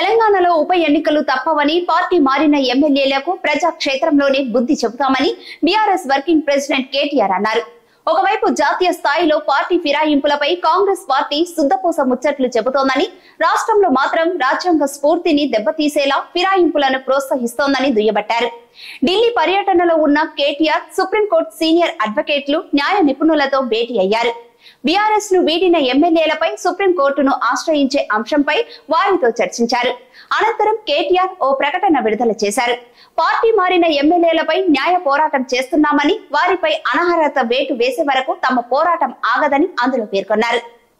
తెలంగాణలో ఉప ఎన్నికలు తప్పవని పార్టీ మారిన ఎమ్మెల్యేలకు ప్రజా క్షేత్రంలోనే బుద్ధి చెబుతామని బీఆర్ఎస్ వర్కింగ్ ప్రెసిడెంట్ కేటీఆర్ అన్నారు. ఒకవైపు జాతీయ స్థాయిలో పార్టీ ఫిరాయింపులపై కాంగ్రెస్ పార్టీ శుద్ధపూస ముచ్చట్లు చెబుతోందని రాష్ట్రంలో మాత్రం రాజ్యాంగ స్ఫూర్తిని దెబ్బతీసేలా ఫిరాయింపులను ప్రోత్సహిస్తోందని దుయ్యబట్టారు. ఢిల్లీ పర్యటనలో ఉన్న కేటీఆర్ సుప్రీంకోర్టు సీనియర్ అడ్వకేట్లు న్యాయ నిపుణులతో భేటీ అయ్యారు. బీఆర్ఎస్ను వీడిన ఎమ్మెల్యేలపై సుప్రీంకోర్టును ఆశ్రయించే అంశంపై వారితో చర్చించారు. అనంతరం కేటీఆర్ ఓ ప్రకటన విడుదల చేశారు. పార్టీ మారిన ఎమ్మెల్యేలపై న్యాయ పోరాటం చేస్తున్నామని వారిపై అనర్హత వేటు వేసే వరకు తమ పోరాటం ఆగదని అందులో పేర్కొన్నారు.